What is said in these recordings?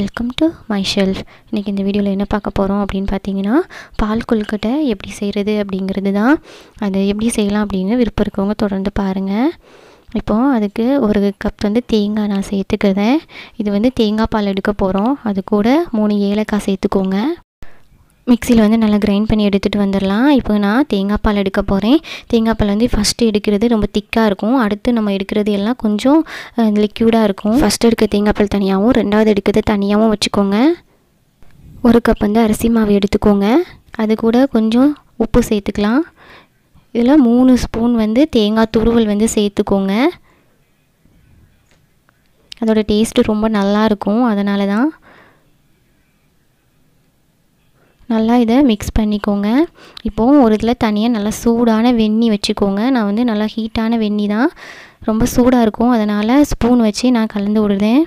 Welcome to my shelf இன்றைக்கி இந்த வீடியோவில் என்ன பார்க்க போகிறோம் அப்படின்னு பார்த்தீங்கன்னா பால் கொழுக்கட்டை எப்படி செய்கிறது அப்படிங்கிறது தான். அது எப்படி செய்யலாம் அப்படின்னு விருப்பம் இருக்கவங்க தொடர்ந்து பாருங்கள் இப்போது அதுக்கு ஒரு கப் வந்து தேங்காய் நான் சேர்த்துக்கிறேன். இது வந்து தேங்காய் பால் எடுக்க போகிறோம் அது கூட மூணு ஏலக்காய் சேர்த்துக்கோங்க. மிக்சியில் வந்து நல்லா கிரைண்ட் பண்ணி எடுத்துகிட்டு வந்துடலாம். இப்போ நான் தேங்காய் பால் எடுக்க போகிறேன் தேங்காய் பால் வந்து ஃபஸ்ட்டு எடுக்கிறது ரொம்ப திக்காக இருக்கும். அடுத்து நம்ம எடுக்கிறது எல்லாம் கொஞ்சம் லிக்யூடாக இருக்கும். ஃபஸ்ட்டு எடுக்க தேங்காய் பால் தனியாகவும் ரெண்டாவது எடுக்கிறது தனியாகவும் வச்சுக்கோங்க. ஒரு கப் வந்து அரிசி மாவு எடுத்துக்கோங்க. அது கூட கொஞ்சம் உப்பு சேர்த்துக்கலாம். இதில் மூணு ஸ்பூன் வந்து தேங்காய் துருவல் வந்து சேர்த்துக்கோங்க. அதோடய டேஸ்ட்டு ரொம்ப நல்லாயிருக்கும் அதனால தான் நல்லா இதை மிக்ஸ் பண்ணிக்கோங்க. இப்போது ஒரு இதில் தனியாக நல்லா சூடான வெந்நி வச்சுக்கோங்க. நான் வந்து நல்லா ஹீட்டான வெந்நி தான். ரொம்ப சூடாக இருக்கும். அதனால் ஸ்பூன் வச்சு நான் கலந்து விடுறேன்.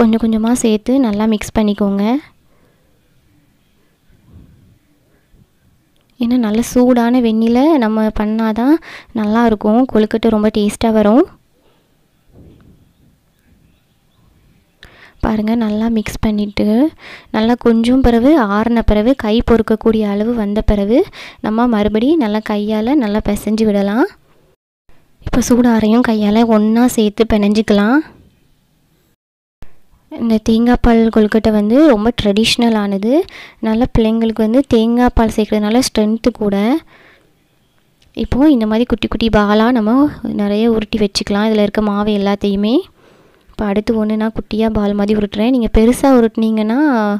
கொஞ்சம் கொஞ்சமாக சேர்த்து நல்லா மிக்ஸ் பண்ணிக்கோங்க. ஏன்னா நல்ல சூடான வெந்நில நம்ம பண்ணால் தான் நல்லாயிருக்கும் கொழுக்கட்டை ரொம்ப டேஸ்ட்டாக வரும். பாருங்கள் நல்லா மிக்ஸ் பண்ணிவிட்டு நல்லா கொஞ்சம் பிறகு ஆறின பிறகு கை பொறுக்கக்கூடிய அளவு வந்த பிறகு நம்ம மறுபடியும் நல்லா கையால் நல்லா பிசைஞ்சு விடலாம். இப்போ சூடாரையும் கையால் ஒன்றா சேர்த்து பிணைஞ்சிக்கலாம். இந்த தேங்காய் பால் கொழுக்கட்டை வந்து ரொம்ப ட்ரெடிஷ்னலானது நல்ல பிள்ளைங்களுக்கு வந்து தேங்காய் பால் சேர்க்குறதுனால ஸ்ட்ரென்த்து கூட. இப்போது இந்த மாதிரி குட்டி குட்டி பாலாக நம்ம நிறைய உருட்டி வச்சுக்கலாம். இதில் இருக்க மாவு எல்லாத்தையுமே. இப்போ அடுத்து ஒன்று நான் குட்டியாக பால் மாதிரி உருட்டுறேன். நீங்கள் பெருசாக உருட்டினீங்கன்னா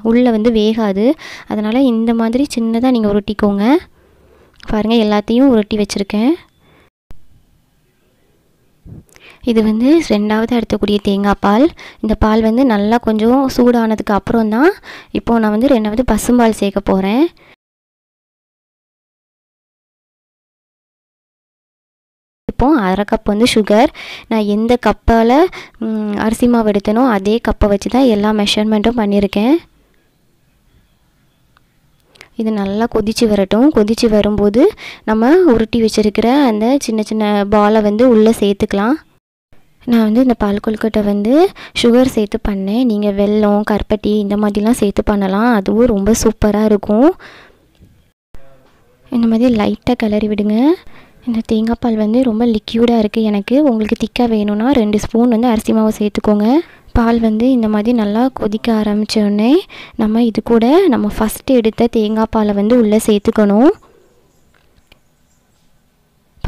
உள்ளே வந்து வேகாது. அதனால் இந்த மாதிரி சின்னதாக நீங்கள் உருட்டிக்கோங்க. பாருங்கள் எல்லாத்தையும் உருட்டி வச்சுருக்கேன். இது வந்து ரெண்டாவது எடுத்தக்கூடிய தேங்காய் பால். இந்த பால் வந்து நல்லா கொஞ்சம் சூடானதுக்கு அப்புறம் தான் இப்போது நான் வந்து ரெண்டாவது பசும்பால் சேர்க்க போகிறேன் இப்போ அரை கப் வந்து சுகர் நான் எந்த கப்பால் அரிசி மாவு எடுத்தனோ அதே கப்பை வச்சு தான் எல்லா மெஷர்மெண்ட்டும் பண்ணியிருக்கேன் இது நல்லா கொதித்து வரட்டும். கொதித்து வரும்போது நம்ம உருட்டி வச்சுருக்கிற அந்த சின்ன சின்ன பாலை வந்து உள்ளே சேர்த்துக்கலாம். நான் வந்து இந்த பால் கொழுக்கட்டை வந்து சுகர் சேர்த்து பண்ணேன். நீங்கள் வெல்லம் கருப்பட்டி இந்த மாதிரிலாம் சேர்த்து பண்ணலாம். அதுவும் ரொம்ப சூப்பராக இருக்கும். இந்த மாதிரி லைட்டாக கிளறி விடுங்க. இந்த தேங்காய் பால் வந்து ரொம்ப லிக்யூடாக இருக்குது எனக்கு உங்களுக்கு திக்காக வேணும்னா ரெண்டு ஸ்பூன் வந்து அரிசி மாவு சேர்த்துக்கோங்க. பால் வந்து இந்த மாதிரி நல்லா கொதிக்க ஆரம்பித்தோடனே நம்ம இது கூட நம்ம ஃபஸ்ட்டு எடுத்த தேங்காய் பாலை வந்து உள்ளே சேர்த்துக்கணும்.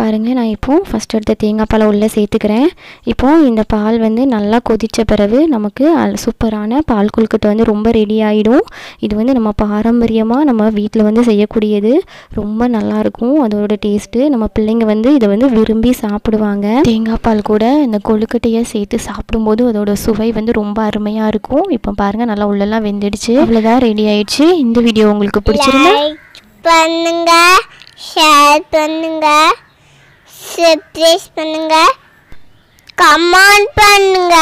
பாருங்கள் நான் இப்போது ஃபஸ்ட் எடுத்த தேங்காய் பாலை உள்ளே சேர்த்துக்கிறேன். இப்போது இந்த பால் வந்து நல்லா கொதித்த பிறகு நமக்கு சூப்பரான பால் கொழுக்கட்டை வந்து ரொம்ப ரெடி ஆகிடும் இது வந்து நம்ம பாரம்பரியமாக நம்ம வீட்டில் வந்து செய்யக்கூடியது. ரொம்ப நல்லாயிருக்கும் அதோட டேஸ்ட்டு நம்ம பிள்ளைங்க வந்து இதை வந்து விரும்பி சாப்பிடுவாங்க. தேங்காய் பால் கூட இந்த கொழுக்கட்டையை சேர்த்து சாப்பிடும்போது அதோட சுவை வந்து ரொம்ப அருமையாக இருக்கும். இப்போ பாருங்கள் நல்லா உள்ளெல்லாம் வெந்துடுச்சு. அவ்வளோதான் ரெடி ஆயிடுச்சு. இந்த வீடியோ உங்களுக்கு பிடிச்சிருந்தா பண்ணுங்க ஷேர் பண்ணுங்க. சப்ஸ்கிரைப் பண்ணுங்க. கமெண்ட் பண்ணுங்க.